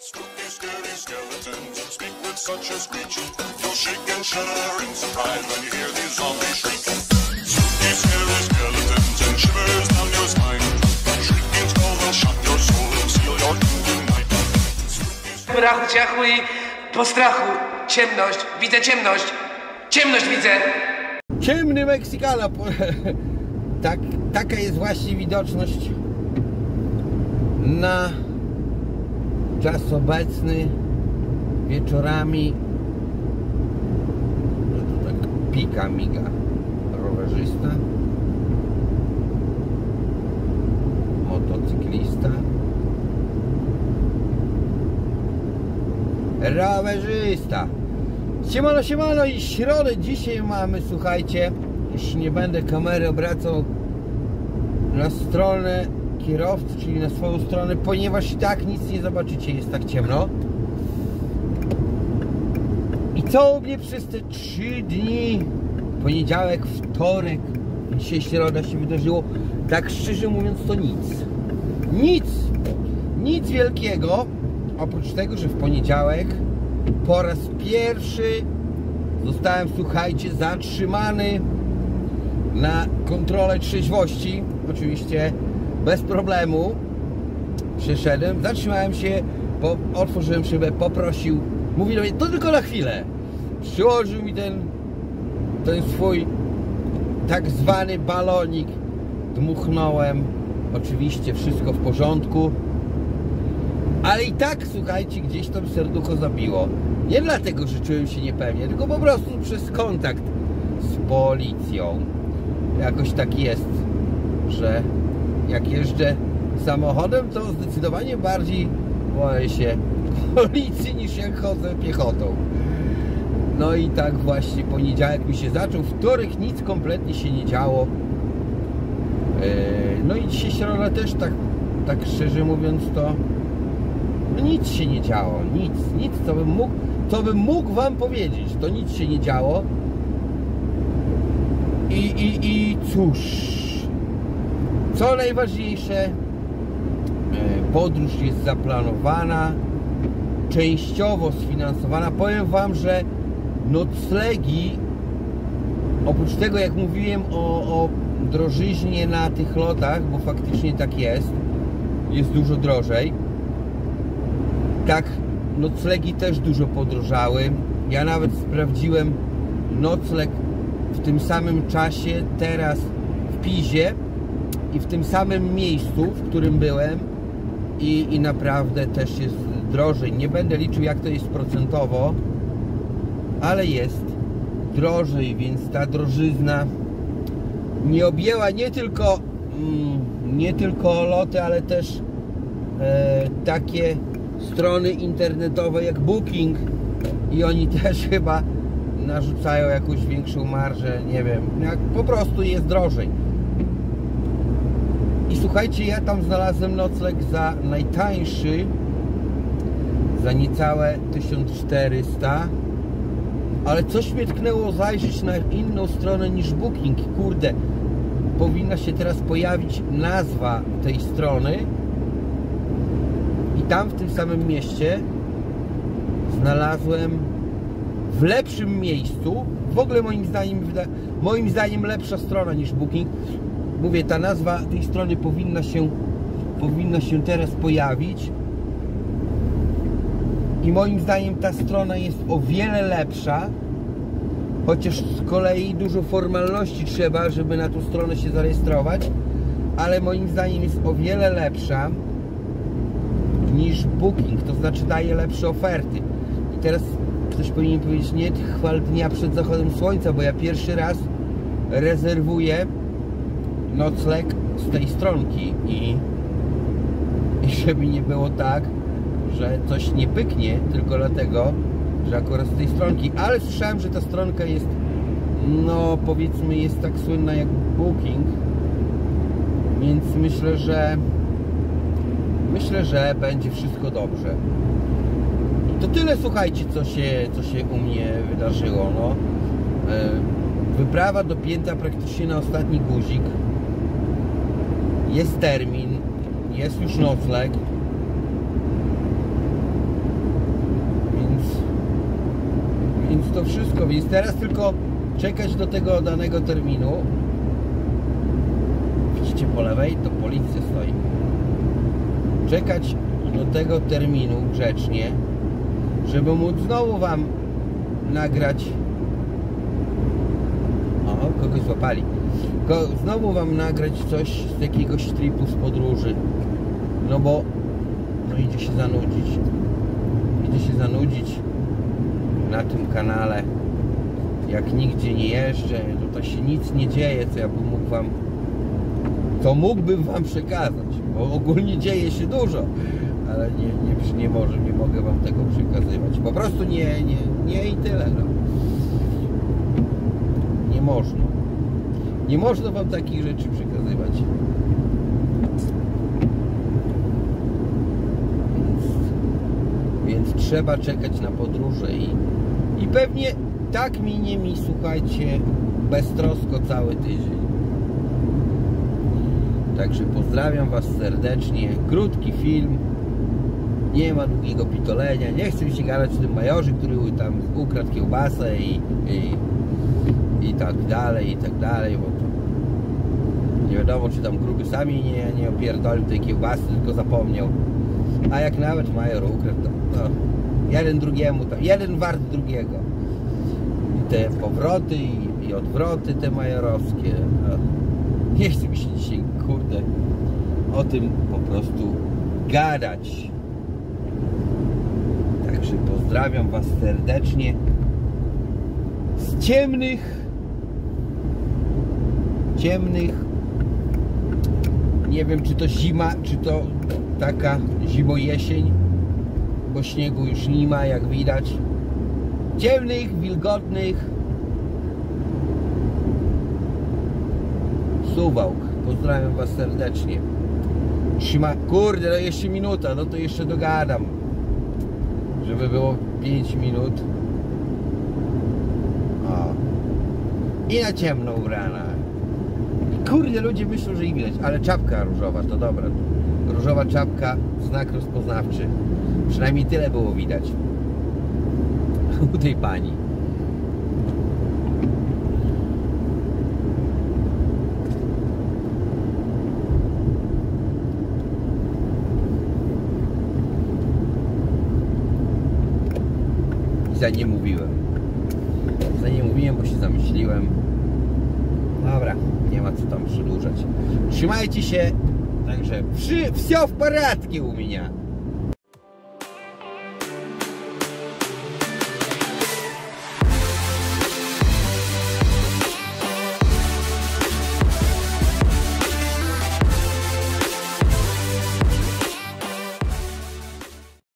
Spooky, scary skeletons speak with such a screech. You'll shake and shudder in surprise when you hear these zombies shriek. Spooky, scary skeletons and shivers down your spine. Shrieking skull will shock your soul and seal your doom tonight. Brachu, ciachu i po strachu. Ciemność, widzę ciemność. Ciemność widzę. Ciemny Meksykana. Po- Tak, taka jest właśnie widoczność na czas obecny wieczorami. No to tak pika, miga rowerzysta, motocyklista, rowerzysta. Siemano, siemano i środę dzisiaj mamy, słuchajcie, jeśli nie będę kamery obracał na stronę kierowcy, czyli na swoją stronę, ponieważ i tak nic nie zobaczycie, jest tak ciemno. I co u mnie przez te trzy dni, poniedziałek, wtorek, dzisiaj środa się wydarzyło, tak szczerze mówiąc to nic. Nic, nic wielkiego, oprócz tego, że w poniedziałek po raz pierwszy zostałem, słuchajcie, zatrzymany na kontrolę trzeźwości. Oczywiście bez problemu. Przyszedłem, zatrzymałem się, po, otworzyłem szybę, poprosił, mówi do mnie, to tylko na chwilę. Przyłożył mi ten, ten swój tak zwany balonik. Dmuchnąłem, oczywiście wszystko w porządku. Ale i tak, słuchajcie, gdzieś tam serducho zabiło. Nie dlatego, że czułem się niepewnie, tylko po prostu przez kontakt z policją. Jakoś tak jest, że jak jeżdżę samochodem, to zdecydowanie bardziej boję się policji niż jak chodzę piechotą. No i tak właśnie poniedziałek mi się zaczął, wtorek nic kompletnie się nie działo. Yy, No i dzisiaj środa też tak, tak szczerze mówiąc to no nic się nie działo, nic, nic, co bym mógł, co bym mógł wam powiedzieć, to nic się nie działo. I, i, i cóż, co najważniejsze, e, podróż jest zaplanowana, częściowo sfinansowana. Powiem wam, że noclegi, oprócz tego jak mówiłem o, o drożyźnie na tych lotach, bo faktycznie tak jest, jest dużo drożej, tak, noclegi też dużo podrożały. Ja nawet sprawdziłem nocleg w tym samym czasie teraz w Pizie i w tym samym miejscu, w którym byłem i, i naprawdę też jest drożej. Nie będę liczył jak to jest procentowo, ale jest drożej, więc ta drożyzna nie objęła nie tylko mm, nie tylko loty, ale też e, takie strony internetowe jak Booking i oni też chyba narzucają jakąś większą marżę, nie wiem, jak po prostu jest drożej. I słuchajcie, ja tam znalazłem nocleg za najtańszy, za niecałe 1400, ale coś mnie tknęło zajrzeć na inną stronę niż Booking. Kurde, powinna się teraz pojawić nazwa tej strony i tam w tym samym mieście znalazłem w lepszym miejscu, w ogóle moim zdaniem, moim zdaniem lepsza strona niż Booking. Mówię, ta nazwa tej strony powinna się, powinna się teraz pojawić. I moim zdaniem ta strona jest o wiele lepsza, chociaż z kolei dużo formalności trzeba, żeby na tą stronę się zarejestrować, ale moim zdaniem jest o wiele lepsza niż Booking, to znaczy daje lepsze oferty. I teraz ktoś powinien powiedzieć, nie chwal dnia przed zachodem słońca, bo ja pierwszy raz rezerwuję nocleg z tej stronki i, i żeby nie było tak, że coś nie pyknie tylko dlatego, że akurat z tej stronki, ale słyszałem, że ta stronka jest no powiedzmy jest tak słynna jak Booking więc myślę, że myślę, że będzie wszystko dobrze. I to tyle słuchajcie co się, co się u mnie wydarzyło no. E, wyprawa dopięta praktycznie na ostatni guzik jest termin, jest już nocleg. Więc, więc to wszystko. Więc teraz tylko czekać do tego danego terminu. Widzicie po lewej, to policja stoi. Czekać do tego terminu grzecznie, żeby móc znowu Wam nagrać. O, kogoś złapali. Ko znowu wam nagrać coś z jakiegoś tripu z podróży. No bo no idzie się zanudzić. Idzie się zanudzić na tym kanale. Jak nigdzie nie jeżdżę, tutaj się nic nie dzieje, co ja bym mógł wam to mógłbym wam przekazać, bo ogólnie dzieje się dużo, ale nie, nie, nie może, nie mogę wam tego przekazywać. Po prostu nie, nie, nie i tyle. No. Nie można. Nie można wam takich rzeczy przekazywać. Więc, więc trzeba czekać na podróże i, i pewnie tak minie mi, słuchajcie, beztrosko cały tydzień. Także pozdrawiam Was serdecznie. Krótki film. Nie ma długiego pitolenia. Nie chcę się gadać o tym majorze, który tam ukradł kiełbasę i, i, i tak dalej, i tak dalej, bo wiadomo, czy tam gruby sami nie, nie opierdolił tej kiełbasy, tylko zapomniał. A jak nawet major ukradł, to, to jeden drugiemu, to jeden wart drugiego. I te powroty i, i odwroty te majorowskie. No. Nie chce mi się dzisiaj, kurde, o tym po prostu gadać. Także pozdrawiam Was serdecznie z ciemnych, ciemnych, nie wiem czy to zima, czy to taka zimo-jesień, bo śniegu już nie ma, jak widać. Ciemnych, wilgotnych, Suwałk. Pozdrawiam Was serdecznie. Trzyma... Kurde, no jeszcze minuta, no to jeszcze dogadam. Żeby było 5 minut. O. I na ciemno ubrana. Kurde, ludzie myślą, że ich widać, ale czapka różowa, to dobra. Różowa czapka, znak rozpoznawczy. Przynajmniej tyle było widać. U tej pani. za nie mówiłem. Za nie mówiłem, bo się zamyśliłem. Dobra, nie ma co tam przedłużać. Trzymajcie się. Także wszy, все в порядке у меня.